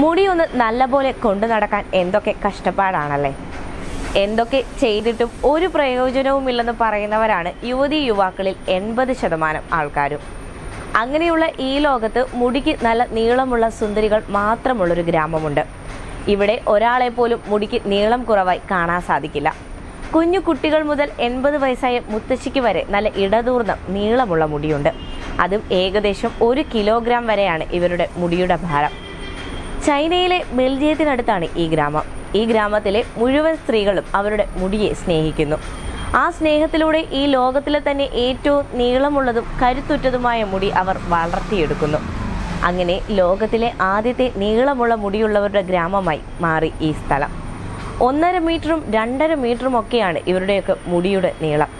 മുടി ഒന്ന് നല്ലപോലെ കൊണ്ടു നടക്കാൻ എന്തൊക്കെ കഷ്ടപ്പാടാണല്ലേ? എന്തൊക്കെ ചെയ്തിട്ടും ഒരു പ്രയോജനവുമില്ലെന്ന് പറയുന്നവരാണ് യുവതി യുവാക്കളിൽ എൺപത് ശതമാനം ആൾക്കാരും. അങ്ങനെയുള്ള ഈ ലോകത്ത് മുടിക്ക് നല്ല നീളമുള്ള സുന്ദരികൾ മാത്രമുള്ളൊരു ഗ്രാമമുണ്ട്. ഇവിടെ ഒരാളെ പോലും മുടിക്ക് നീളം കുറവായി കാണാൻ സാധിക്കില്ല. കുഞ്ഞു കുട്ടികൾ മുതൽ എൺപത് വയസ്സായ മുത്തശ്ശിക്ക് വരെ നല്ല ഇടതൂർന്ന നീളമുള്ള മുടിയുണ്ട്. അതും ഏകദേശം ഒരു കിലോഗ്രാം വരെയാണ് ഇവരുടെ മുടിയുടെ ഭാരം. ചൈനയിലെ ബെൽജിയത്തിനടുത്താണ് ഈ ഗ്രാമം. ഈ ഗ്രാമത്തിലെ മുഴുവൻ സ്ത്രീകളും അവരുടെ മുടിയെ സ്നേഹിക്കുന്നു. ആ സ്നേഹത്തിലൂടെ ഈ ലോകത്തിലെ തന്നെ ഏറ്റവും നീളമുള്ളതും കരുത്തുറ്റതുമായ മുടി അവർ വളർത്തിയെടുക്കുന്നു. അങ്ങനെ ലോകത്തിലെ ആദ്യത്തെ നീളമുള്ള മുടിയുള്ളവരുടെ ഗ്രാമമായി മാറി ഈ സ്ഥലം. ഒന്നര മീറ്ററും രണ്ടര മീറ്ററും ഒക്കെയാണ് ഇവരുടെയൊക്കെ മുടിയുടെ നീളം.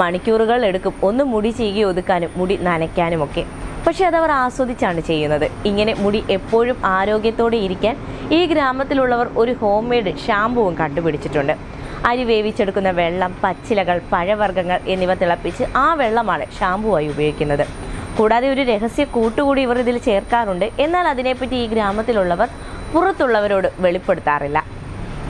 മണിക്കൂറുകൾ എടുക്കും ഒന്ന് മുടി ചീകി ഒതുക്കാനും മുടി നനയ്ക്കാനും ഒക്കെ പക്ഷെ അതവർ ആസ്വദിച്ചാണ് ചെയ്യുന്നത്. ഇങ്ങനെ മുടി എപ്പോഴും ആരോഗ്യത്തോടെ ഇരിക്കാൻ ഈ ഗ്രാമത്തിലുള്ളവർ ഒരു ഹോം മെയ്ഡ് ഷാമ്പുവും കണ്ടുപിടിച്ചിട്ടുണ്ട്. അരി വേവിച്ചെടുക്കുന്ന വെള്ളം പച്ചിലകൾ പഴവർഗങ്ങൾ എന്നിവ തിളപ്പിച്ച് ആ വെള്ളമാണ് ഷാമ്പുവായി ഉപയോഗിക്കുന്നത്. കൂടാതെ ഒരു രഹസ്യ കൂട്ടുകൂടി ഇവർ ഇതിൽ ചേർക്കാറുണ്ട്. എന്നാൽ അതിനെപ്പറ്റി ഈ ഗ്രാമത്തിലുള്ളവർ പുറത്തുള്ളവരോട് വെളിപ്പെടുത്താറില്ല.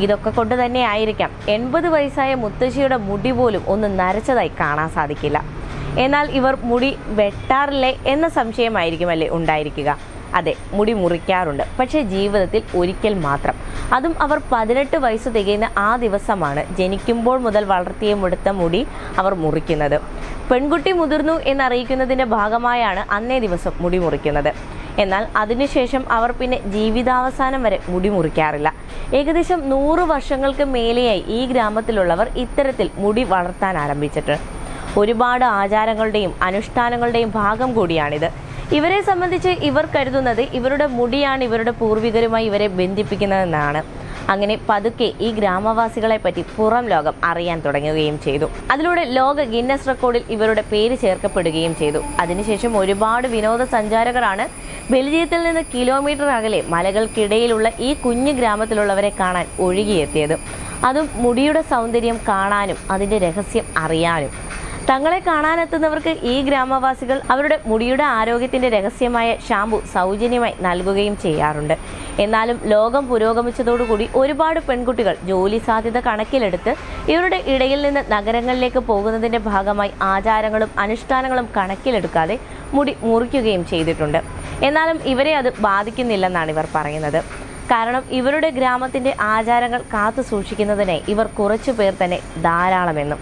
ഇതൊക്കെ കൊണ്ട് തന്നെ ആയിരിക്കാം എൺപത് വയസ്സായ മുത്തശ്ശിയുടെ മുടി പോലും ഒന്ന് നരച്ചതായി കാണാൻ സാധിക്കില്ല. എന്നാൽ ഇവർ മുടി വെട്ടാറില്ലേ എന്ന സംശയമായിരിക്കും അല്ലേ ഉണ്ടായിരിക്കുക. അതെ മുടി മുറിക്കാറുണ്ട്. പക്ഷേ ജീവിതത്തിൽ ഒരിക്കൽ മാത്രം. അതും അവർ പതിനെട്ട് വയസ്സ് തികയുന്ന ആ ദിവസമാണ് ജനിക്കുമ്പോൾ മുതൽ വളർത്തിയെടുത്ത മുടി അവർ മുറിക്കുന്നത്. പെൺകുട്ടി മുതിർന്നു എന്നറിയിക്കുന്നതിന്റെ ഭാഗമായാണ് അന്നേ ദിവസം മുടി മുറിക്കുന്നത്. എന്നാൽ അതിനുശേഷം അവർ പിന്നെ ജീവിതാവസാനം വരെ മുടി മുറിക്കാറില്ല. ഏകദേശം നൂറ് വർഷങ്ങൾക്ക് മേലെയായി ഈ ഗ്രാമത്തിലുള്ളവർ ഇത്തരത്തിൽ മുടി വളർത്താൻ ആരംഭിച്ചിട്ടുണ്ട്. ഒരുപാട് ആചാരങ്ങളുടെയും അനുഷ്ഠാനങ്ങളുടെയും ഭാഗം കൂടിയാണിത്. ഇവരെ സംബന്ധിച്ച് ഇവർ കരുതുന്നത് ഇവരുടെ മുടിയാണ് ഇവരുടെ പൂർവികരുമായി ഇവരെ ബന്ധിപ്പിക്കുന്നതെന്നാണ്. അങ്ങനെ പതുക്കെ ഈ ഗ്രാമവാസികളെ പറ്റി പുറം ലോകം അറിയാൻ തുടങ്ങുകയും ചെയ്തു. അതിലൂടെ ലോക ഗിന്നസ് റെക്കോർഡിൽ ഇവരുടെ പേര് ചേർക്കപ്പെടുകയും ചെയ്തു. അതിനുശേഷം ഒരുപാട് വിനോദസഞ്ചാരകരാണ് ബെൽജിയത്തിൽ നിന്ന് കിലോമീറ്റർ അകലെ മലകൾക്കിടയിലുള്ള ഈ കുഞ്ഞു ഗ്രാമത്തിലുള്ളവരെ കാണാൻ ഒഴുകിയെത്തിയത്. അതും മുടിയുടെ സൗന്ദര്യം കാണാനും അതിന്റെ രഹസ്യം അറിയാനും. തങ്ങളെ കാണാനെത്തുന്നവർക്ക് ഈ ഗ്രാമവാസികൾ അവരുടെ മുടിയുടെ ആരോഗ്യത്തിന്റെ രഹസ്യമായ ഷാമ്പു സൗജന്യമായി നൽകുകയും ചെയ്യാറുണ്ട്. എന്നാലും ലോകം പുരോഗമിച്ചതോടുകൂടി ഒരുപാട് പെൺകുട്ടികൾ ജോലി സാധ്യത കണക്കിലെടുത്ത് ഇവരുടെ ഇടയിൽ നിന്ന് നഗരങ്ങളിലേക്ക് പോകുന്നതിന്റെ ഭാഗമായി ആചാരങ്ങളും അനുഷ്ഠാനങ്ങളും കണക്കിലെടുക്കാതെ മുടി മുറിക്കുകയും ചെയ്തിട്ടുണ്ട്. എന്നാലും ഇവരെ അത് ബാധിക്കുന്നില്ലെന്നാണ് ഇവർ പറയുന്നത്. കാരണം ഇവരുടെ ഗ്രാമത്തിന്റെ ആചാരങ്ങൾ കാത്തു സൂക്ഷിക്കുന്നതിനെ ഇവർ കുറച്ചു പേർ തന്നെ ധാരാളമെന്നും